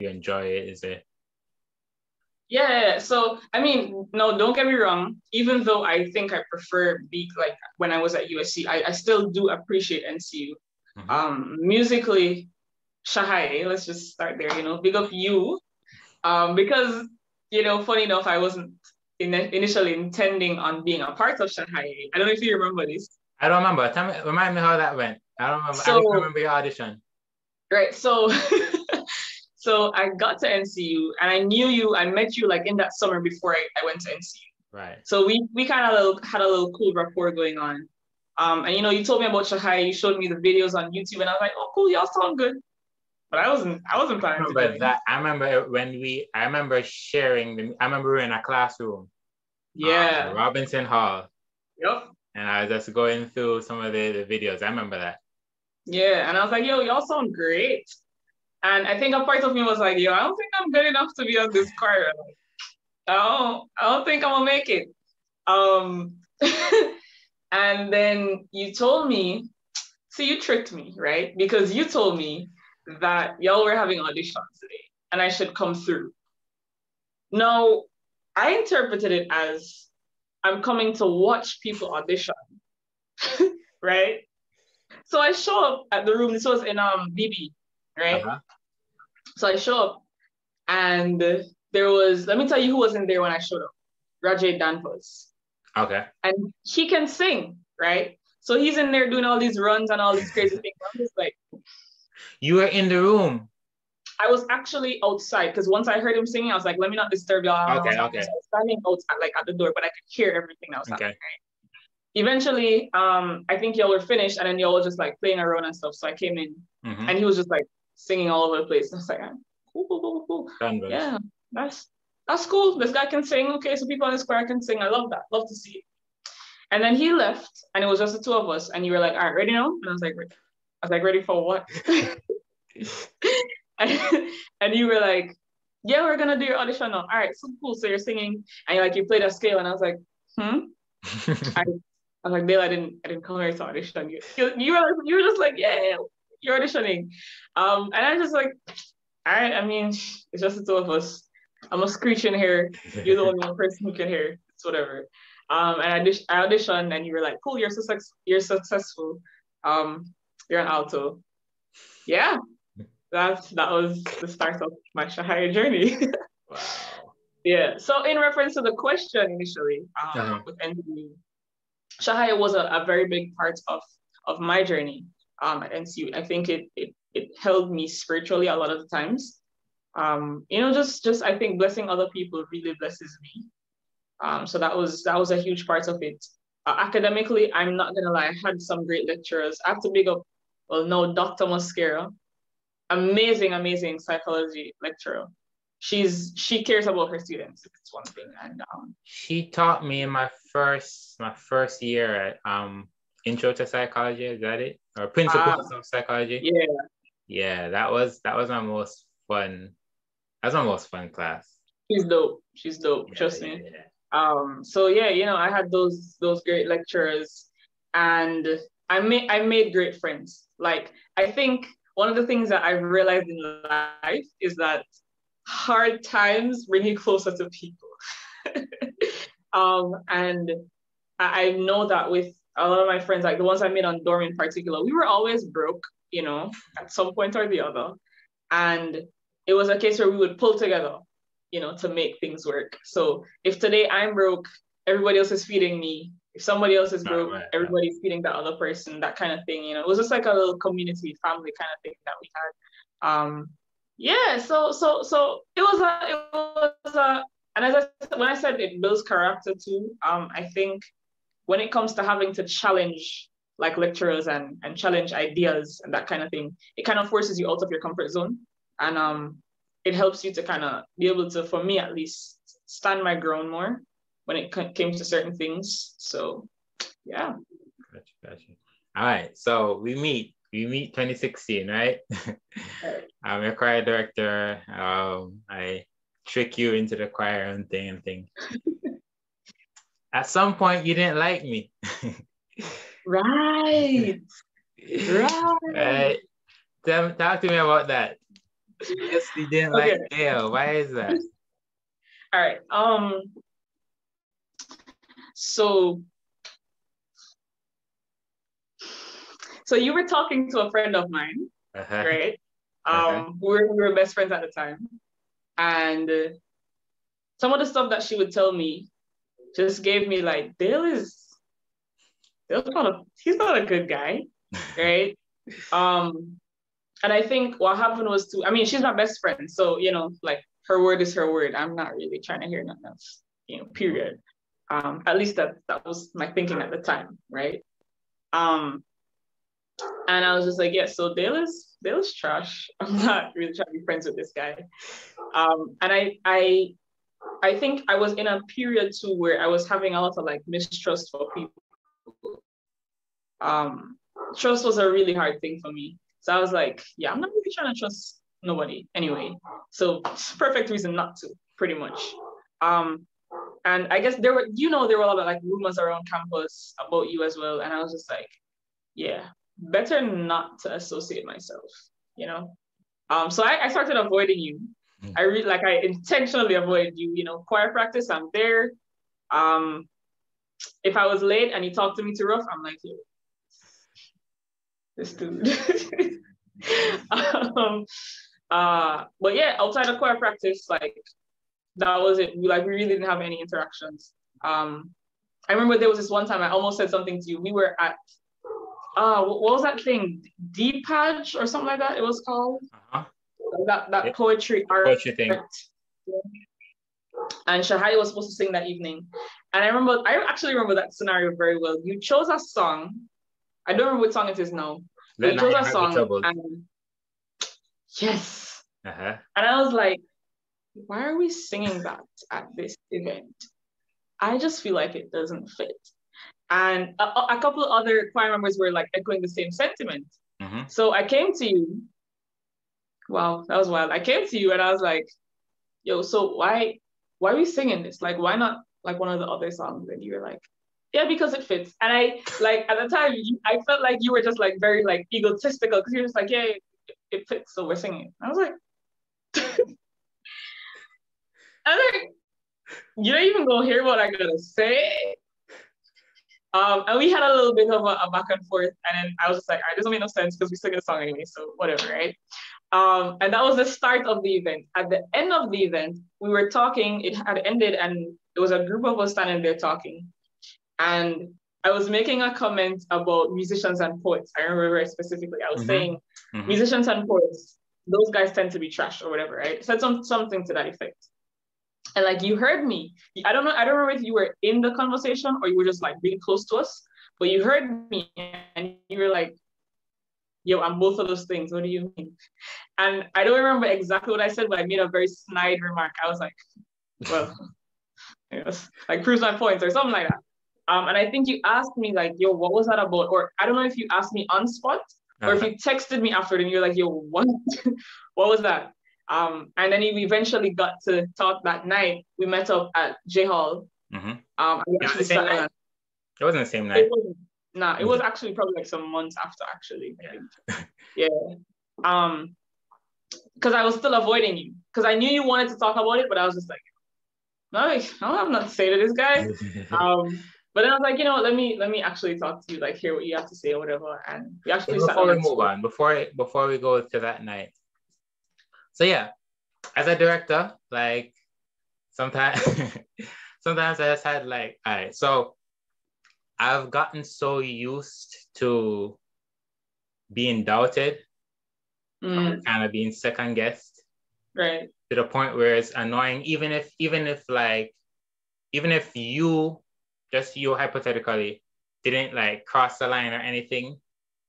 you enjoy it? Is it? Yeah, so I mean, no, don't get me wrong. Even though I think I prefer beat like when I was at USC, I, I still do appreciate NCU. Mm-hmm. Um, musically, Shahai, let's just start there. You know, big up you, um, because you know, funny enough, I wasn't in, initially intending on being a part of Shahai. I don't know if you remember this. I don't remember. Tell me, remind me how that went. I don't remember. So, I don't remember your audition. Right. So So I got to NCU and I knew you, I met you like in that summer before I, I went to NCU. Right. So we we kind of had a little cool rapport going on. Um, and you know, you told me about Shahai, you showed me the videos on YouTube, and I was like, oh cool, y'all sound good. But I wasn't I wasn't planning I remember that. I remember when we I remember sharing the I remember we were in a classroom. Yeah. Um, Robinson Hall. Yep. And I was just going through some of the, the videos. I remember that. Yeah. And I was like, yo, y'all sound great. And I think a part of me was like, yo, I don't think I'm good enough to be on this choir. I don't, I don't think I'm gonna make it. Um, and then you told me, so you tricked me, right? Because you told me that y'all were having auditions today and I should come through. Now, I interpreted it as I'm coming to watch people audition, right? So I show up at the room. This was in um BB, right? Uh-huh. So I show up and there was, let me tell you who wasn't there when I showed up. Rajay Danvers. Okay. And he can sing, right? So he's in there doing all these runs and all these crazy things. I'm just like, you were in the room. I was actually outside because once I heard him singing, I was like, let me not disturb y'all. Okay, okay. So I was standing outside, like at the door, but I could hear everything that was happening. Okay. Right? Eventually, um, I think y'all were finished, and then y'all were just like playing around and stuff. So I came in, mm-hmm. and he was just like singing all over the place. And I was like, cool, cool, cool, cool. Yeah, that's that's cool. This guy can sing. Okay, so people on the square can sing. I love that. Love to see it. And then he left, and it was just the two of us. And you were like, all right, ready now? And I was like, ready. I was like, ready for what? and, and you were like, yeah, we're gonna do your audition now. All right, so cool. So you're singing, and you're like you played a scale, and I was like, hmm. I, I was like, Bill, I didn't, I didn't come here to audition you. You, you were, you were just like, yeah, you're auditioning. Um, and I just like, all right, I mean, it's just the two of us. I'm a screech in here. You're the only one person who can hear. It's whatever. Um, and I, audition, I auditioned, and you were like, "Cool, you're success, you're successful. Um, you're an alto." Yeah, that's that was the start of my Shahaya journey. wow. Yeah. So in reference to the question initially, um, uh-huh. with Shahaya was a, a very big part of of my journey um, at NCU. I think it, it it held me spiritually a lot of the times. Um, you know, just just I think blessing other people really blesses me. Um, so that was that was a huge part of it. Uh, academically, I'm not gonna lie, I had some great lecturers. I have to big up, well, no, Dr. Mosquera, amazing, amazing psychology lecturer. She's she cares about her students. It's one thing, and um, she taught me in my first my first year at um intro to psychology. Is that it? Or principles uh, of psychology? Yeah. Yeah, that was that was my most fun. That's my most fun class. She's dope. She's dope. Yeah, trust me. Yeah. Um. So yeah, you know, I had those those great lecturers, and I made I made great friends. Like I think one of the things that I've realized in life is that hard times bring you closer to people. um, and I know that with a lot of my friends, like the ones I made on dorm in particular, we were always broke, you know, at some point or the other. And it was a case where we would pull together, you know, to make things work. So if today I'm broke, everybody else is feeding me. If somebody else is broke, right, everybody's yeah. feeding that other person, that kind of thing, you know. It was just like a little community, family kind of thing that we had. Um, yeah, so so so it was a it was a and as I when I said it builds character too, um, I think when it comes to having to challenge like lecturers and, and challenge ideas and that kind of thing, it kind of forces you out of your comfort zone. And um, it helps you to kind of be able to, for me at least, stand my ground more when it came to certain things. So, yeah. Gotcha, gotcha. All right. So we meet. We meet 2016, right? I'm a choir director. Um, I trick you into the choir and thing and thing. at some point you didn't like me. right. right. Right. Tell, talk to me about that. yes, you didn't okay. like Dale. Why is that? All right. Um. So. So you were talking to a friend of mine, uh-huh. right? Uh-huh. Um, uh-huh. we, were, we were best friends at the time, and some of the stuff that she would tell me just gave me like Dale is Dale's not a he's not a good guy, right? um, and I think what happened was to I mean she's my best friend, so you know like her word is her word. I'm not really trying to hear nothing else, you know. Period. Um, at least that that was my thinking at the time, right? Um, and I was just like, yeah, so Dale is Dale is trash. I'm not really trying to be friends with this guy. Um, and I I I think I was in a period too where I was having a lot of like mistrust for people. Um, trust was a really hard thing for me. So I was like, yeah, I'm not really trying to trust nobody anyway. So perfect reason not to, pretty much. Um, and I guess there were, you know, there were a lot of like rumors around campus about you as well. And I was just like, yeah, better not to associate myself, you know? Um, so I, I started avoiding you I really like I intentionally avoid you, you know, choir practice, I'm there. Um, if I was late and he talked to me too rough, I'm like, yeah, this dude. um, uh, but yeah, outside of choir practice, like that was it. We like we really didn't have any interactions. Um, I remember there was this one time I almost said something to you. We were at uh what was that thing? Deep Deepage or something like that, it was called. Uh-huh that, that poetry art. Poetry thing. And Shahai was supposed to sing that evening. And I remember, I actually remember that scenario very well. You chose a song. I don't remember what song it is now. Let you chose a song. And yes. Uh-huh. And I was like, why are we singing that at this event? I just feel like it doesn't fit. And a, a couple of other choir members were like echoing the same sentiment. Mm-hmm. So I came to you Wow, that was wild. I came to you and I was like, yo, so why why are we singing this? Like, why not like one of the other songs? And you were like, yeah, because it fits. And I like at the time you, I felt like you were just like very like egotistical because you're just like, yeah, it, it fits, so we're singing. I was like, I like, you don't even go hear what I'm gonna say. Um, and we had a little bit of a, a, back and forth, and then I was just like, "It doesn't make no sense because we sing the song anyway, so whatever, right?" Um, and that was the start of the event. At the end of the event, we were talking, it had ended, and there was a group of us standing there talking. And I was making a comment about musicians and poets. I remember very specifically. I was mm-hmm. saying mm-hmm. musicians and poets, those guys tend to be trash or whatever, right? Said some something to that effect. And like you heard me. I don't know, I don't remember if you were in the conversation or you were just like really close to us, but you heard me and you were like, yo, I'm both of those things. What do you mean? And I don't remember exactly what I said, but I made a very snide remark. I was like, well, yes, like proves my points or something like that. Um, and I think you asked me like, yo, what was that about? Or I don't know if you asked me on spot or if you texted me after and you're like, yo, what? what was that? Um, and then we eventually got to talk that night. We met up at J Hall. Mm-hmm. Um, yeah, it wasn't the same night. It wasn't, Nah, it was actually probably like some months after actually. Yeah. yeah. Um, because I was still avoiding you because I knew you wanted to talk about it, but I was just like, no, I don't have nothing to say to this guy. um, but then I was like, you know, let me let me actually talk to you, like hear what you have to say or whatever. And we actually before we move on, before before we go to that night. So yeah, as a director, like sometimes sometimes I just had like, all right, so I've gotten so used to being doubted, mm. kind of being second guessed, right? To the point where it's annoying. Even if, even if like, even if you, just you hypothetically, didn't like cross the line or anything,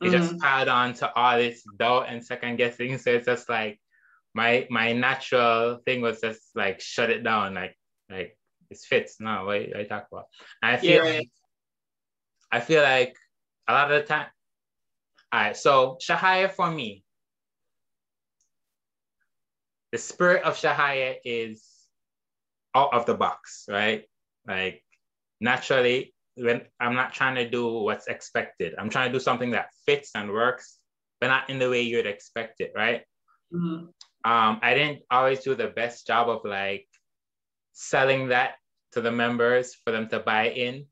it mm-hmm. just piled on to all this doubt and second guessing. So it's just like my my natural thing was just like shut it down, like like it fits. No, what I talk about. And I feel yeah. like I feel like a lot of the time. All right, so Shahaya for me, the spirit of Shahaya is out of the box, right? Like naturally, when I'm not trying to do what's expected, I'm trying to do something that fits and works, but not in the way you'd expect it, right? Mm-hmm. um, I didn't always do the best job of like selling that to the members for them to buy in.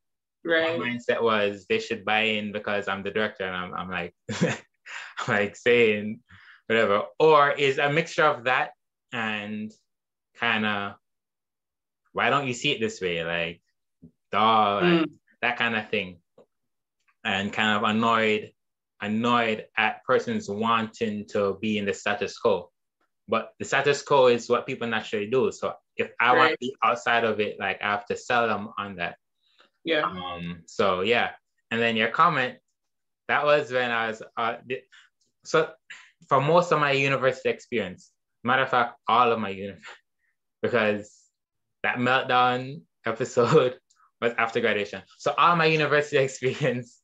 Right. My mindset was they should buy in because I'm the director and I'm, I'm like, I'm like saying whatever. Or is a mixture of that and kind of, why don't you see it this way? Like, dog, mm. like, that kind of thing. And kind of annoyed, annoyed at persons wanting to be in the status quo. But the status quo is what people naturally do. So if I right. want to be outside of it, like I have to sell them on that. Yeah. Um. So yeah, and then your comment, that was when I was uh. So for most of my university experience, matter of fact, all of my university, because that meltdown episode was after graduation. So all my university experience,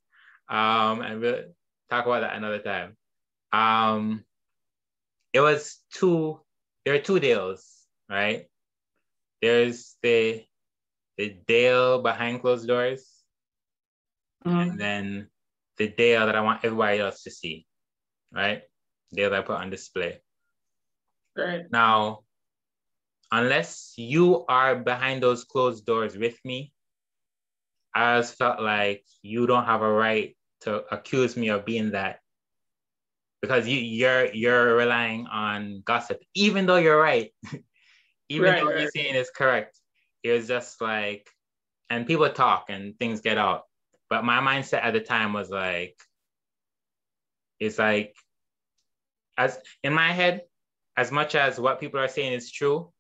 um, and we'll talk about that another time. Um, it was two. There are two Dales, right? There's the the Dale behind closed doors, mm-hmm. and then the Dale that I want everybody else to see, right? Dale that I put on display. Right. Now, unless you are behind those closed doors with me, I just felt like you don't have a right to accuse me of being that because you you're you're relying on gossip, even though you're right. even right, though what you're saying is correct, it was just like, and people talk and things get out. But my mindset at the time was like, it's like, as in my head, as much as what people are saying is true,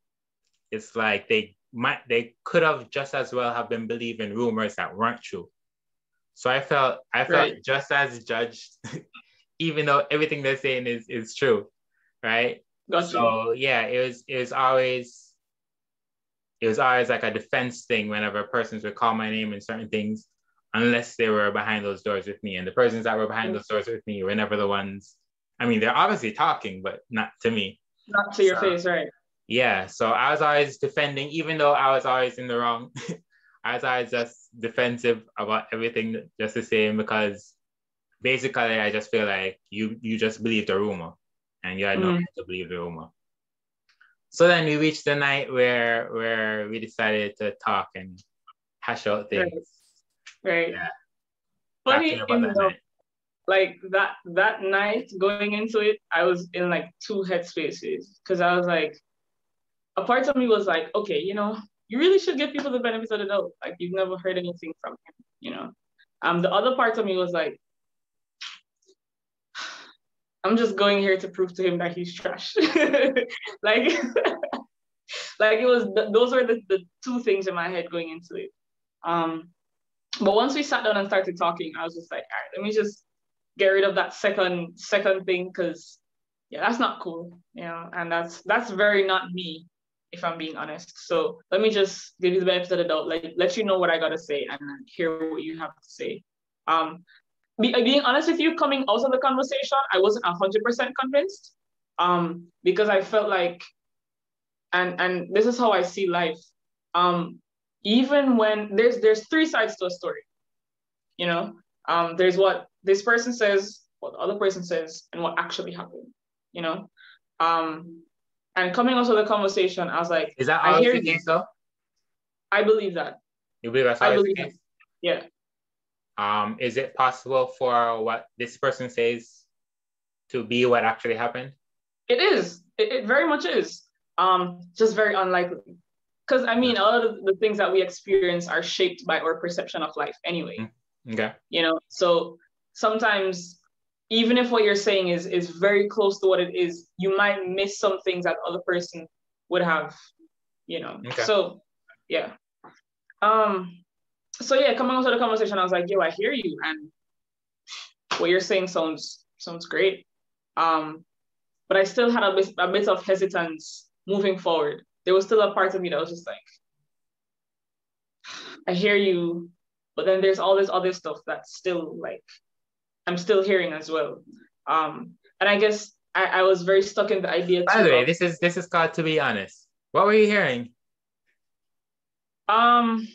it's like they might they could have just as well have been believing rumors that weren't true. So I felt I felt right. just as judged, even though everything they're saying is is true, right? Gotcha. So yeah, it was it was always it was always like a defense thing whenever persons would call my name and certain things, unless they were behind those doors with me. And the persons that were behind those doors with me were never the ones. I mean, they're obviously talking, but not to me. Not to your face, right? Yeah. So I was always defending, even though I was always in the wrong. I was always just defensive about everything just the same because basically I just feel like you you just believe the rumor and you had no mm. to believe the rumor so then we reached the night where where we decided to talk and hash out things. Right. Yeah. Funny that like that that night going into it, I was in like two headspaces because I was like, a part of me was like, okay, you know, you really should give people the benefit of the doubt. Like you've never heard anything from him, you know. Um, the other part of me was like, I'm just going here to prove to him that he's trash. like, like it was those were the, the two things in my head going into it. Um, but once we sat down and started talking, I was just like, all right, let me just get rid of that second second thing because yeah, that's not cool, you know, and that's that's very not me, if I'm being honest. So let me just give you the benefit of the doubt, like let you know what I gotta say and hear what you have to say. Um, be, uh, being honest with you, coming out of the conversation, I wasn't hundred percent convinced, um, because I felt like, and and this is how I see life. Um, even when there's there's three sides to a story, you know. Um, there's what this person says, what the other person says, and what actually happened, you know. Um, and coming out of the conversation, I was like, "Is that I hear you. case though?" I believe that. You believe that's I believe that. Yeah. Um, is it possible for what this person says to be what actually happened? It is. It, it very much is. Um, just very unlikely. Because I mean, a lot of the things that we experience are shaped by our perception of life anyway. Mm, okay. You know, so sometimes even if what you're saying is is very close to what it is, you might miss some things that other person would have, you know. Okay. So yeah. Um so yeah, coming into the conversation, I was like, yo, I hear you, and what you're saying sounds sounds great. Um, but I still had a bit, a bit of hesitance moving forward. There was still a part of me that was just like, I hear you, but then there's all this other stuff that's still like, I'm still hearing as well. Um, and I guess I, I was very stuck in the idea. By the way, this is this is called to be honest. What were you hearing? Um,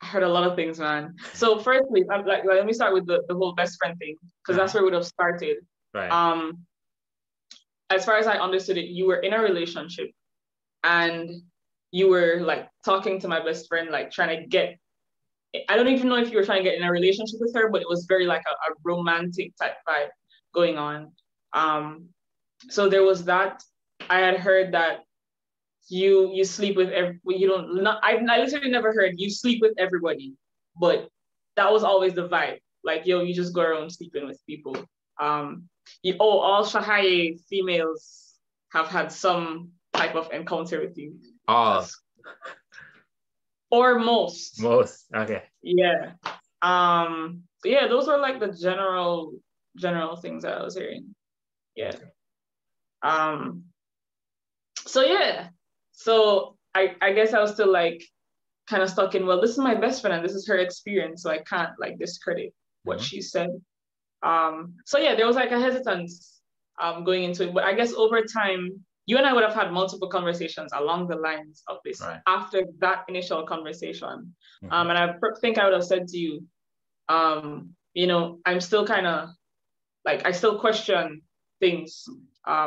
I heard a lot of things, man. So firstly, I'm like, let me start with the, the whole best friend thing, because that's where we would have started. Right. Um, as far as I understood it, you were in a relationship and you were like talking to my best friend, like trying to get I don't even know if you were trying to get in a relationship with her, but it was very like a, a romantic type vibe going on. Um, so there was that. I had heard that you you sleep with every you don't not I, I literally never heard you sleep with everybody, but that was always the vibe. Like yo, you just go around sleeping with people. Um, you, oh, all Shahai females have had some type of encounter with you. Oh. Or most. Most. Okay. Yeah. Um. yeah, those were like the general general things that I was hearing. Yeah. Um. So yeah. So I I guess I was still like kind of stuck in. Well, this is my best friend and this is her experience, so I can't like discredit what mm-hmm. she said. Um. So yeah, there was like a hesitance um going into it, but I guess over time you and I would have had multiple conversations along the lines of this right. after that initial conversation. Mm-hmm. Um, and I think I would have said to you, um, you know, I'm still kind of like, I still question things. Um,